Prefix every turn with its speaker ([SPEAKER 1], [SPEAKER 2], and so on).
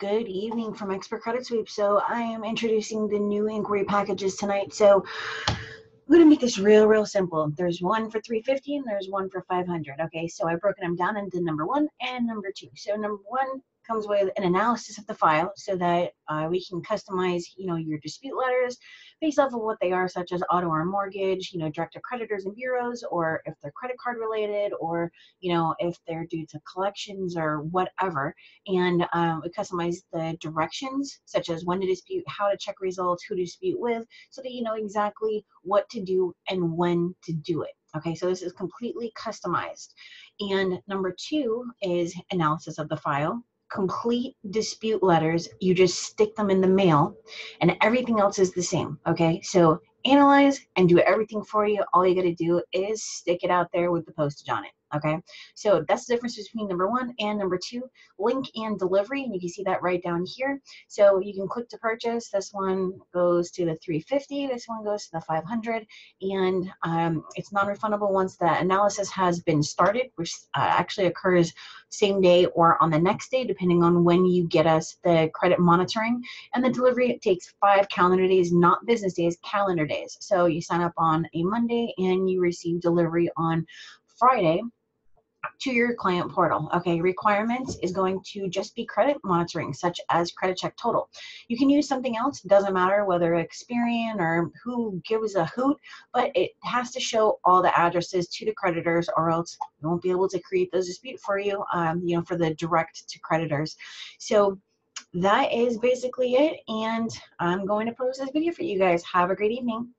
[SPEAKER 1] Good evening from Expert Credit Sweep. So I am introducing the new inquiry packages tonight. So I'm going to make this real, real simple. There's one for 350 and there's one for 500. Okay, so I've broken them down into number one and number two. So number one comes with an analysis of the file so that uh, we can customize, you know, your dispute letters based off of what they are, such as auto or mortgage, you know, direct to creditors and bureaus, or if they're credit card related, or, you know, if they're due to collections or whatever. And um, we customize the directions, such as when to dispute, how to check results, who to dispute with, so that you know exactly what to do and when to do it. Okay, so this is completely customized. And number two is analysis of the file complete dispute letters, you just stick them in the mail, and everything else is the same. Okay, so analyze and do everything for you. All you got to do is stick it out there with the postage on it. Okay, so that's the difference between number one and number two, link and delivery, and you can see that right down here. So you can click to purchase. This one goes to the 350, this one goes to the 500, and um, it's non-refundable once the analysis has been started, which uh, actually occurs same day or on the next day, depending on when you get us the credit monitoring. And the delivery takes five calendar days, not business days, calendar days. So you sign up on a Monday and you receive delivery on Friday to your client portal. Okay, requirements is going to just be credit monitoring, such as credit check total. You can use something else, doesn't matter whether Experian or who gives a hoot, but it has to show all the addresses to the creditors or else you won't be able to create those dispute for you, um, you know, for the direct to creditors. So that is basically it, and I'm going to post this video for you guys. Have a great evening.